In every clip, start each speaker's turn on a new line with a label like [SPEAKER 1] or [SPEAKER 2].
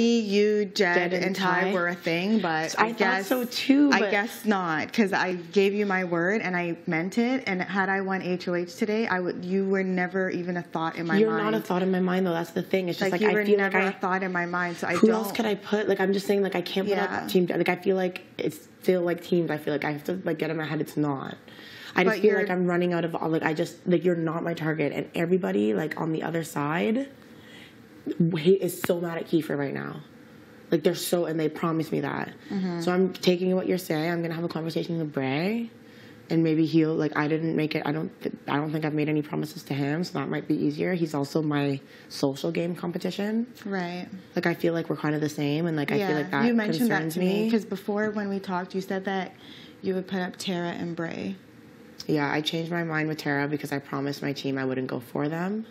[SPEAKER 1] you, Jed,
[SPEAKER 2] Jed
[SPEAKER 1] and,
[SPEAKER 2] and
[SPEAKER 1] Ty,
[SPEAKER 2] Ty.
[SPEAKER 1] were a thing, but
[SPEAKER 2] I
[SPEAKER 1] I, guess
[SPEAKER 2] so too,
[SPEAKER 1] I guess not, because I gave you my word and I meant it. And had I won HOH today, I would. You were never even a thought in my
[SPEAKER 2] You're
[SPEAKER 1] mind.
[SPEAKER 2] not a thought in my mind though. That's the thing. It's just
[SPEAKER 1] like,
[SPEAKER 2] like,
[SPEAKER 1] you were
[SPEAKER 2] I feel
[SPEAKER 1] never
[SPEAKER 2] like I.
[SPEAKER 1] a thought in my mind. So I
[SPEAKER 2] who
[SPEAKER 1] don't.
[SPEAKER 2] else could I put? Like I'm just saying, like I can't put
[SPEAKER 1] Yeah.
[SPEAKER 2] up team. Like I feel like it's still like teams. I feel like I have to like get in my head. It's not. I just
[SPEAKER 1] But
[SPEAKER 2] feel like I'm running out of all. Like I just like you're not my target, and everybody like on the other side, hate is so mad at Kiefer right now. Like they're so, and they promised me that.
[SPEAKER 1] Mm-hmm.
[SPEAKER 2] So I'm taking what you're saying. I'm gonna have a conversation with Bray, and maybe he'll like. I didn't make it. I don't. th- I don't think I've made any promises to him, so that might be easier. He's also my social game competition.
[SPEAKER 1] Right.
[SPEAKER 2] Like I feel like we're kind of the same, and like I feel like that
[SPEAKER 1] you mentioned that
[SPEAKER 2] concerns
[SPEAKER 1] to me
[SPEAKER 2] me.
[SPEAKER 1] because before when we talked, you said that you would put up Tara and Bray.
[SPEAKER 2] Yeah, I changed my mind with Tara because I promised my team I wouldn't go for them.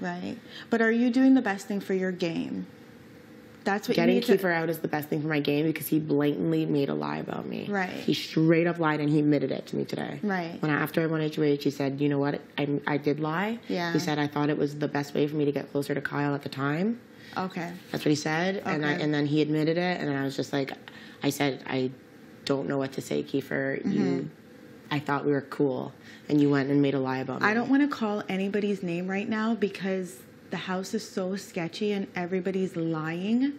[SPEAKER 1] Right. But are you doing the best thing for your game? That's what
[SPEAKER 2] Getting
[SPEAKER 1] you need to-
[SPEAKER 2] Kiefer out is the best thing for my game because he blatantly made a lie about me.
[SPEAKER 1] Right.
[SPEAKER 2] He straight up lied and he admitted it to me today.
[SPEAKER 1] Right.
[SPEAKER 2] When I, after I won HOH, he said, "You know what? I I did lie."
[SPEAKER 1] Yeah.
[SPEAKER 2] He said I thought it was the best way for me to get closer to Kyle at the time.
[SPEAKER 1] Okay.
[SPEAKER 2] That's what he said, and I, and then he admitted it, and then I was just like, I said, I don't know what to say, Kiefer.
[SPEAKER 1] Mm-hmm.
[SPEAKER 2] You, I thought we were cool, and you went and made a lie about me.
[SPEAKER 1] I don't want to call anybody's name right now because the house is so sketchy and everybody's lying.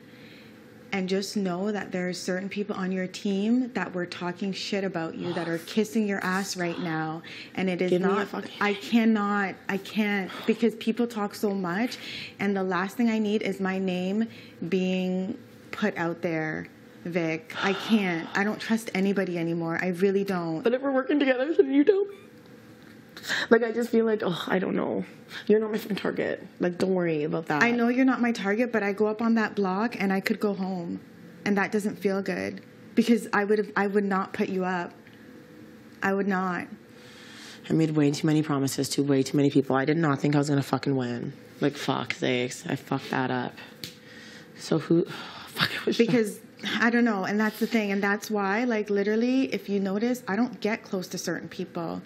[SPEAKER 1] And just know that there are certain people on your team that were talking shit about you that are kissing your ass right now. And it is
[SPEAKER 2] Give
[SPEAKER 1] not, I cannot, I can't, because people talk so much. And the last thing I need is my name being put out there, Vic. I can't. I don't trust anybody anymore. I really don't.
[SPEAKER 2] But if we're working together, should you tell me? Like I just feel like, oh, I don't know. You're not my fucking target. Like, don't worry about that.
[SPEAKER 1] I know you're not my target, but I go up on that block and I could go home, and that doesn't feel good because I would have, I would not put you up. I would not.
[SPEAKER 2] I made way too many promises to way too many people. I did not think I was gonna fucking win. Like, fuck sakes, I fucked that up. So who? Fuck, it was
[SPEAKER 1] because I don't know, and that's the thing, and that's why, like, literally, if you notice, I don't get close to certain people.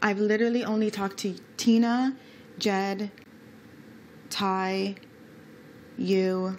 [SPEAKER 1] I've literally only talked to Tina, Jed, Ty, you,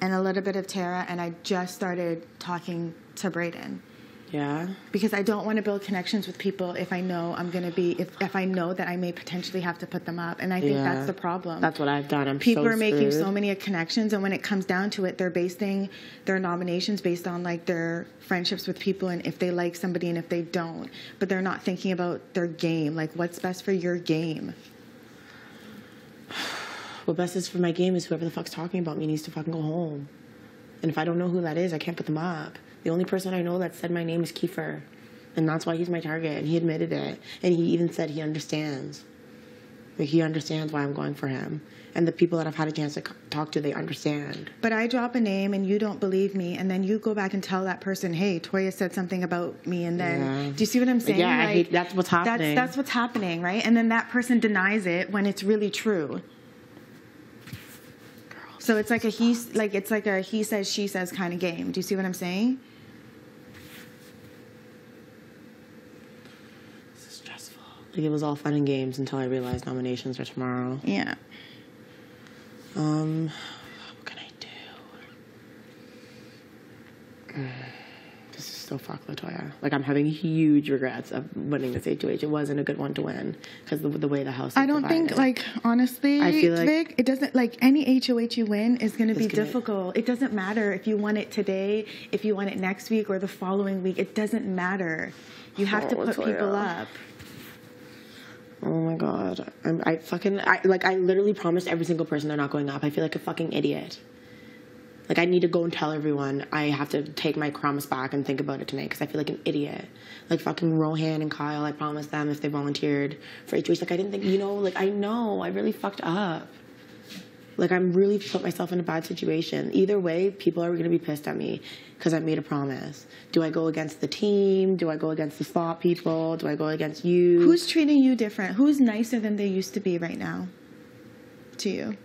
[SPEAKER 1] and a little bit of Tara, and I just started talking to Brayden
[SPEAKER 2] yeah.
[SPEAKER 1] because I don't want to build connections with people if I know I'm going to be if if I know that I may potentially have to put them up, and I think
[SPEAKER 2] Yeah.
[SPEAKER 1] that's the problem
[SPEAKER 2] That's what I've done. I'm
[SPEAKER 1] people
[SPEAKER 2] so
[SPEAKER 1] are making so many connections and when it comes down to it they're basing their nominations based on like their friendships with people and if they like somebody and if they don't but they're not thinking about their game like what's best for your game
[SPEAKER 2] What best is for my game is whoever the fuck's talking about me needs to fucking go home. And if I don't know who that is, I can't put them up. The only person I know that said my name is Kiefer. And that's why he's my target. And he admitted it. And he even said he understands. Like, he understands why I'm going for him. And the people that I've had a chance to talk to, they understand.
[SPEAKER 1] but i drop a name and you don't believe me and then you go back and tell that person hey toya said something about me and then
[SPEAKER 2] Yeah.
[SPEAKER 1] do you see what i'm saying
[SPEAKER 2] Yeah, I hate- that's what's happening.
[SPEAKER 1] that's, that's what's happening right and then that person denies it when it's really true so it's like a he like it's like a he says she says kind of game do you see what i'm saying
[SPEAKER 2] This is stressful. Like, it was all fun and games until I realized nominations are tomorrow.
[SPEAKER 1] yeah
[SPEAKER 2] Um, what can I do? This is so fuck Latoya. Like I'm having huge regrets of winning this HOH. It wasn't a good one to win because the, the way the house. Is
[SPEAKER 1] I don't think like honestly,
[SPEAKER 2] I feel like-
[SPEAKER 1] Vic, it doesn't like any HOH you win is going to be
[SPEAKER 2] gonna-
[SPEAKER 1] difficult. It doesn't matter if you won it today, if you won it next week or the following week. It doesn't matter. You have to
[SPEAKER 2] Oh,
[SPEAKER 1] put people
[SPEAKER 2] Latoya.
[SPEAKER 1] up.
[SPEAKER 2] Oh my god. I'm, I fucking I like I literally promised every single person they're not going up. I feel like a fucking idiot. Like I need to go and tell everyone I have to take my promise back and think about it tonight because I feel like an idiot. Like fucking Rohan and Kyle, I promised them if they volunteered for HOH. Like I didn't think, you know, like I know I really fucked up. Like I'm really put myself in a bad situation. Either way, people are gonna be pissed at me because I made a promise. Do I go against the team? Do I go against the spot people? Do I go against you?
[SPEAKER 1] Who's treating you different? Who's nicer than they used to be right now? To you.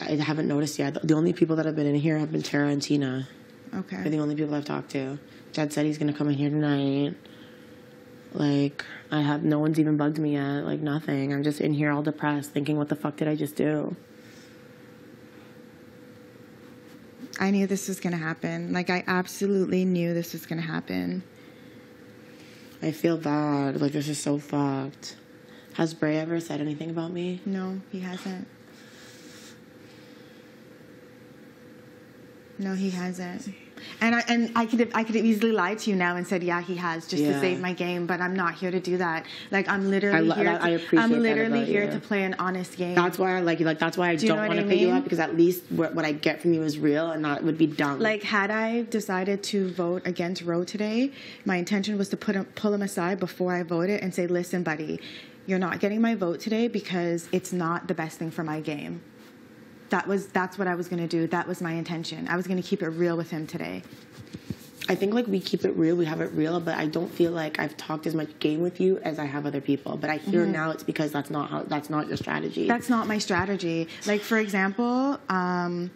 [SPEAKER 2] I haven't noticed yet. The only people that have been in here have been Tara and Tina.
[SPEAKER 1] Okay.
[SPEAKER 2] They're the only people I've talked to. Dad said he's gonna come in here tonight. Like I have no one's even bugged me yet. Like nothing. I'm just in here all depressed, thinking, what the fuck did I just do?
[SPEAKER 1] I knew this was gonna happen. Like I absolutely knew this was gonna happen.
[SPEAKER 2] I feel bad. Like this is so fucked. Has Bray ever said anything about me?
[SPEAKER 1] No, he hasn't. No, he hasn't. And I and I could have I could have easily lied to you now and said yeah he has just
[SPEAKER 2] Yeah.
[SPEAKER 1] to save my game, but I'm not here to do that. Like I'm literally
[SPEAKER 2] I lo-
[SPEAKER 1] here.
[SPEAKER 2] that-
[SPEAKER 1] to,
[SPEAKER 2] I appreciate
[SPEAKER 1] I'm literally here
[SPEAKER 2] you.
[SPEAKER 1] to play an honest game.
[SPEAKER 2] That's why I like you. Like that's why I
[SPEAKER 1] do
[SPEAKER 2] don't want to
[SPEAKER 1] I
[SPEAKER 2] put you up because at least what, what I get from you is real, and that would be dumb.
[SPEAKER 1] Like, had I decided to vote against Roe today, my intention was to put him, pull him aside before I voted and say, "Listen, buddy, you're not getting my vote today because it's not the best thing for my game." That was that's what I was going to do. That was my intention. I was going to keep it real with him today.
[SPEAKER 2] I think like we keep it real, we have it real, but I don't feel like I've talked as much game with you as I have other people. But I hear now it's because that's not how that's not your strategy.
[SPEAKER 1] Mm-hmm. That's not my strategy. Like for example, um,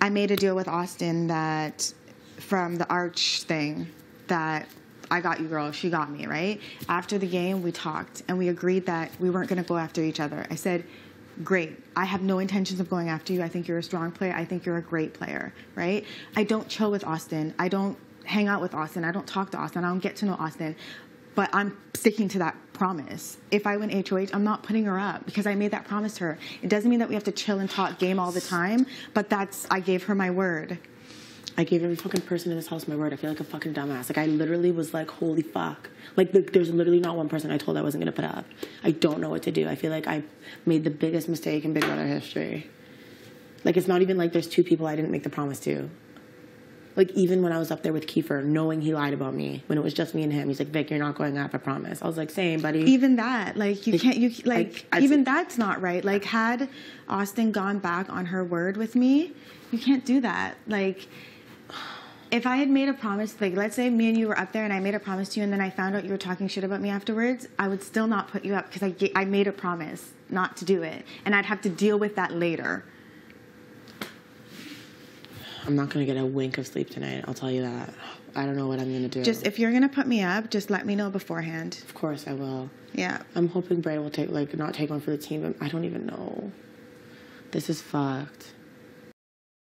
[SPEAKER 1] I made a deal with Austin that from the Arch thing that I got you, girl. She got me, right? After the game, we talked and we agreed that we weren't going to go after each other. I said, Great. I have no intentions of going after you. I think you're a strong player. I think you're a great player, right? I don't chill with Austin. I don't hang out with Austin. I don't talk to Austin. I don't get to know Austin. But I'm sticking to that promise. If I win HOH, I'm not putting her up because I made that promise to her. It doesn't mean that we have to chill and talk game all the time, but that's I gave her my word.
[SPEAKER 2] I gave every fucking person in this house my word. I feel like a fucking dumbass. Like I literally was like, holy fuck. Like the, there's literally not one person I told I wasn't gonna put up. I don't know what to do. I feel like I made the biggest mistake in Big Brother history. Like it's not even like there's two people I didn't make the promise to. Like even when I was up there with Kiefer, knowing he lied about me, when it was just me and him, he's like, Vic, you're not going up, I promise. I was like, same, buddy.
[SPEAKER 1] Even that, like you can't, you like
[SPEAKER 2] I-
[SPEAKER 1] even that's not right. Like had Austin gone back on her word with me, you can't do that. Like if I had made a promise, like let's say me and you were up there and I made a promise to you, and then I found out you were talking shit about me afterwards, I would still not put you up because I I made a promise not to do it, and I'd have to deal with that later.
[SPEAKER 2] I'm not gonna get a wink of sleep tonight. I'll tell you that. I don't know what I'm gonna do.
[SPEAKER 1] Just if you're gonna put me up, just let me know beforehand.
[SPEAKER 2] of course I will.
[SPEAKER 1] Yeah.
[SPEAKER 2] I'm hoping Bray will take like not take one for the team, but I don't even know. This is fucked.